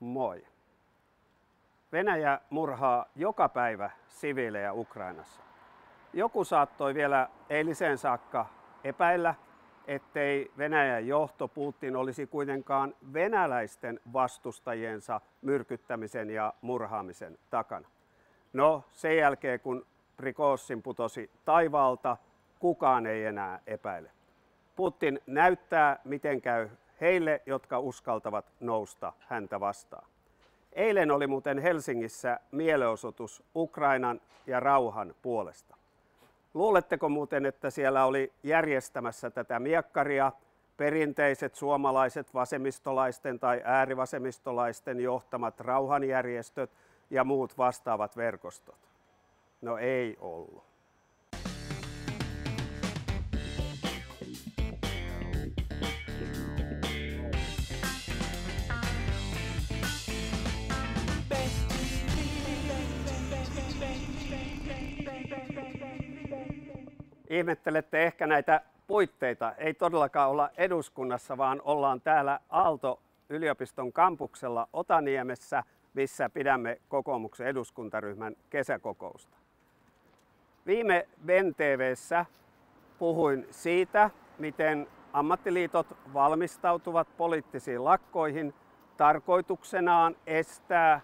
Moi. Venäjä murhaa joka päivä siviilejä Ukrainassa. Joku saattoi vielä eiliseen saakka epäillä, ettei Venäjän johto Putin olisi kuitenkaan venäläisten vastustajiensa myrkyttämisen ja murhaamisen takana. No, sen jälkeen kun Prikossin putosi taivaalta, kukaan ei enää epäile. Putin näyttää, miten käy heille, jotka uskaltavat nousta häntä vastaan. Eilen oli muuten Helsingissä mielenosoitus Ukrainan ja rauhan puolesta. Luuletteko muuten, että siellä oli järjestämässä tätä miekkaria perinteiset suomalaiset vasemmistolaisten tai äärivasemmistolaisten johtamat rauhanjärjestöt ja muut vastaavat verkostot? No ei ollut. Ihmettelette ehkä näitä puitteita. Ei todellakaan olla eduskunnassa, vaan ollaan täällä Aalto-yliopiston kampuksella Otaniemessä, missä pidämme kokoomuksen eduskuntaryhmän kesäkokousta. Viime BenTVssä puhuin siitä, miten ammattiliitot valmistautuvat poliittisiin lakkoihin tarkoituksenaan estää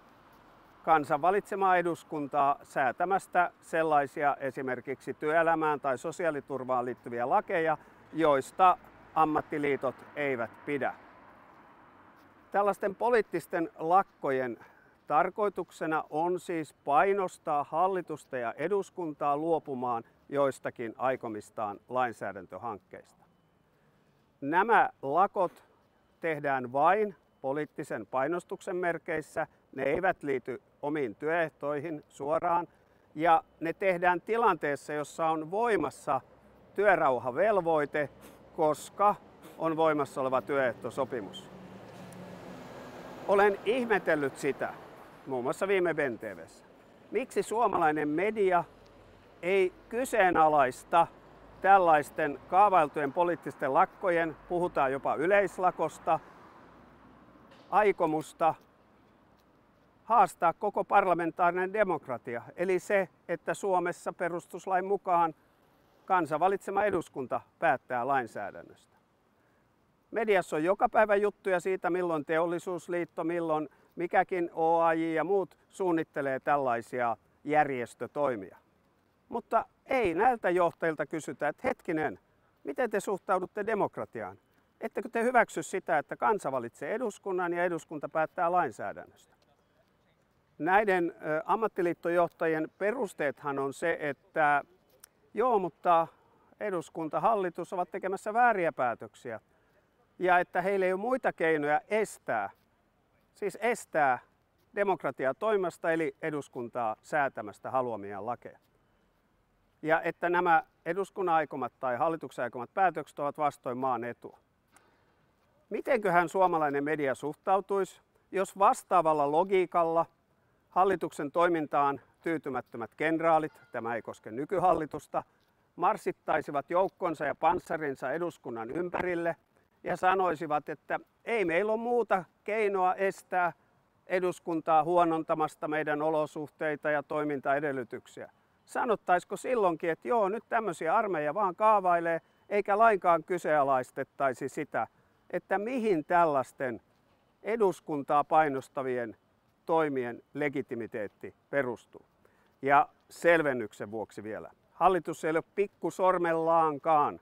kansan valitsemaa eduskuntaa säätämästä sellaisia esimerkiksi työelämään tai sosiaaliturvaan liittyviä lakeja, joista ammattiliitot eivät pidä. Tällaisten poliittisten lakkojen tarkoituksena on siis painostaa hallitusta ja eduskuntaa luopumaan joistakin aikomistaan lainsäädäntöhankkeista. Nämä lakot tehdään vain poliittisen painostuksen merkeissä. Ne eivät liity omiin työehtoihin suoraan ja ne tehdään tilanteessa, jossa on voimassa työrauhavelvoite, koska on voimassa oleva työehtosopimus. Olen ihmetellyt sitä, muun muassa viime BenTVssä, miksi suomalainen media ei kyseenalaista tällaisten kaavailtujen poliittisten lakkojen, puhutaan jopa yleislakosta, aikomusta haastaa koko parlamentaarinen demokratia. Eli se, että Suomessa perustuslain mukaan kansa valitsema eduskunta päättää lainsäädännöstä. Mediassa on joka päivä juttuja siitä, milloin teollisuusliitto, milloin mikäkin OAJ ja muut suunnittelee tällaisia järjestötoimia. Mutta ei näiltä johtajilta kysytä, että hetkinen, miten te suhtaudutte demokratiaan? Ettekö te hyväksy sitä, että kansa valitsee eduskunnan ja eduskunta päättää lainsäädännöstä? Näiden ammattiliittojohtajien perusteethan on se, että joo, mutta eduskunta, hallitus ovat tekemässä vääriä päätöksiä ja että heillä ei ole muita keinoja estää, siis estää demokratiaa toimasta eli eduskuntaa säätämästä haluamia lakeja. Ja että nämä eduskunnan aikomat tai hallituksen aikomat päätökset ovat vastoin maan etua. Mitenköhän suomalainen media suhtautuisi, jos vastaavalla logiikalla hallituksen toimintaan tyytymättömät kenraalit, tämä ei koske nykyhallitusta, marsittaisivat joukkonsa ja panssarinsa eduskunnan ympärille ja sanoisivat, että ei meillä ole muuta keinoa estää eduskuntaa huonontamasta meidän olosuhteita ja toimintaedellytyksiä. Sanottaisiko silloinkin, että joo, nyt tämmöisiä armeija vaan kaavailee, eikä lainkaan kyseenalaistettaisi sitä, että mihin tällaisten eduskuntaa painostavien toimien legitimiteetti perustuu. Ja selvennyksen vuoksi vielä. Hallitus ei ole pikkusormellaankaan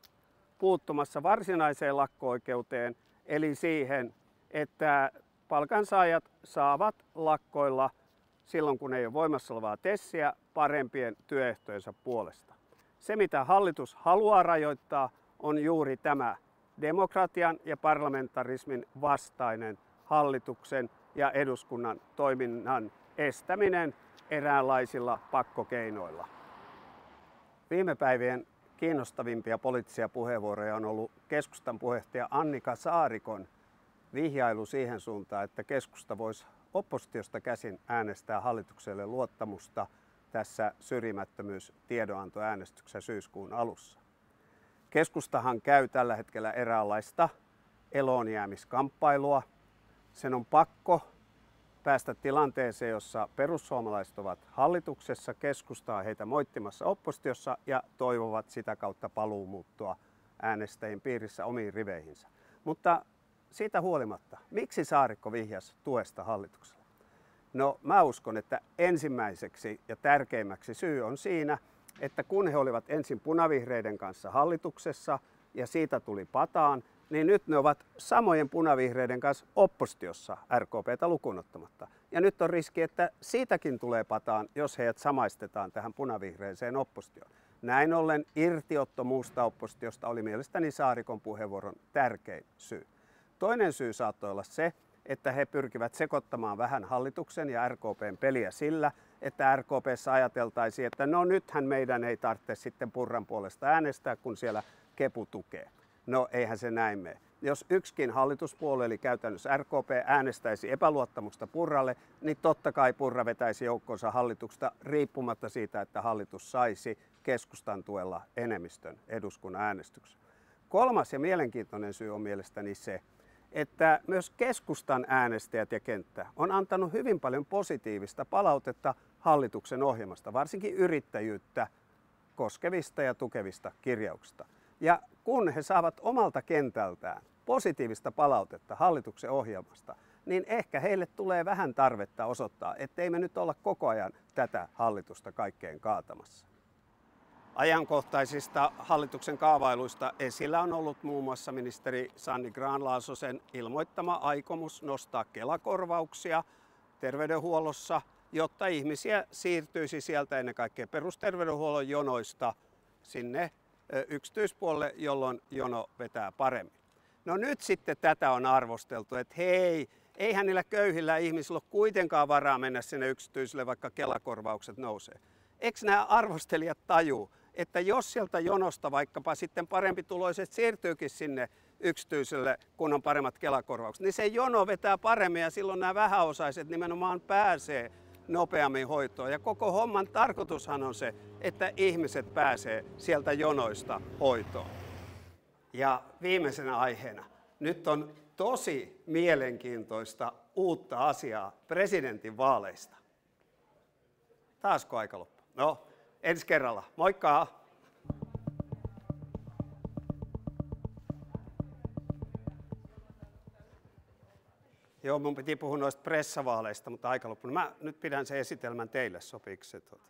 puuttumassa varsinaiseen lakko-oikeuteen, eli siihen, että palkansaajat saavat lakkoilla silloin, kun ei ole voimassa olevaa tessiä parempien työehtojensa puolesta. Se, mitä hallitus haluaa rajoittaa, on juuri tämä demokratian ja parlamentarismin vastainen hallituksen ja eduskunnan toiminnan estäminen eräänlaisilla pakkokeinoilla. Viime päivien kiinnostavimpia poliittisia puheenvuoroja on ollut keskustan puheenjohtaja Annika Saarikon vihjailu siihen suuntaan, että keskusta voisi oppositiosta käsin äänestää hallitukselle luottamusta tässä syrjimättömyystiedonantoäänestyksessä syyskuun alussa. Keskustahan käy tällä hetkellä eräänlaista eloonjäämiskamppailua. Sen on pakko päästä tilanteeseen, jossa perussuomalaiset ovat hallituksessa, keskustaa heitä moittimassa oppositiossa ja toivovat sitä kautta paluumuuttoa äänestäjien piirissä omiin riveihinsä. Mutta siitä huolimatta, miksi Saarikko vihjas tuesta hallituksella? No mä uskon, että ensimmäiseksi ja tärkeimmäksi syy on siinä, että kun he olivat ensin punavihreiden kanssa hallituksessa ja siitä tuli pataan, niin nyt ne ovat samojen punavihreiden kanssa oppositiossa RKPtä lukunottamatta. Ja nyt on riski, että siitäkin tulee pataan, jos heidät samaistetaan tähän punavihreiseen oppositioon. Näin ollen irtiotto muusta oppositiosta oli mielestäni Saarikon puheenvuoron tärkein syy. Toinen syy saattoi olla se, että he pyrkivät sekoittamaan vähän hallituksen ja RKPn peliä sillä, että RKPssä ajateltaisiin, että no nythän meidän ei tarvitse sitten Purran puolesta äänestää, kun siellä kepu tukee. No eihän se näin mene. Jos yksikin hallituspuolue, eli käytännössä RKP, äänestäisi epäluottamusta Purralle, niin totta kai Purra vetäisi joukkonsa hallituksesta riippumatta siitä, että hallitus saisi keskustan tuella enemmistön eduskunnan äänestyksessä. Kolmas ja mielenkiintoinen syy on mielestäni se, että myös keskustan äänestäjät ja kenttä on antanut hyvin paljon positiivista palautetta hallituksen ohjelmasta, varsinkin yrittäjyyttä koskevista ja tukevista kirjauksista. Ja kun he saavat omalta kentältään positiivista palautetta hallituksen ohjelmasta, niin ehkä heille tulee vähän tarvetta osoittaa, ettei me nyt olla koko ajan tätä hallitusta kaikkeen kaatamassa. Ajankohtaisista hallituksen kaavailuista esillä on ollut muun muassa ministeri Sanni Granlaasosen ilmoittama aikomus nostaa kelakorvauksia terveydenhuollossa, jotta ihmisiä siirtyisi sieltä ennen kaikkea perusterveydenhuollon jonoista sinne yksityispuolelle, jolloin jono vetää paremmin. No nyt sitten tätä on arvosteltu, että hei, eihän niillä köyhillä ihmisillä ole kuitenkaan varaa mennä sinne yksityiselle, vaikka kelakorvaukset nousee. Eikö nämä arvostelijat tajuu, että jos sieltä jonosta vaikkapa sitten parempi tuloiset siirtyykin sinne yksityiselle, kun on paremmat kelakorvaukset, niin se jono vetää paremmin ja silloin nämä vähäosaiset nimenomaan pääsee nopeammin hoitoon. Ja koko homman tarkoitushan on se, että ihmiset pääsee sieltä jonoista hoitoon. Ja viimeisenä aiheena. Nyt on tosi mielenkiintoista uutta asiaa presidentin vaaleista. Taasko aika loppu? No, ensi kerralla. Moikka! Joo, mun piti puhua noista pressavaaleista, mutta aika loppu. Mä nyt pidän sen esitelmän teille, sopiiko se? Tuota?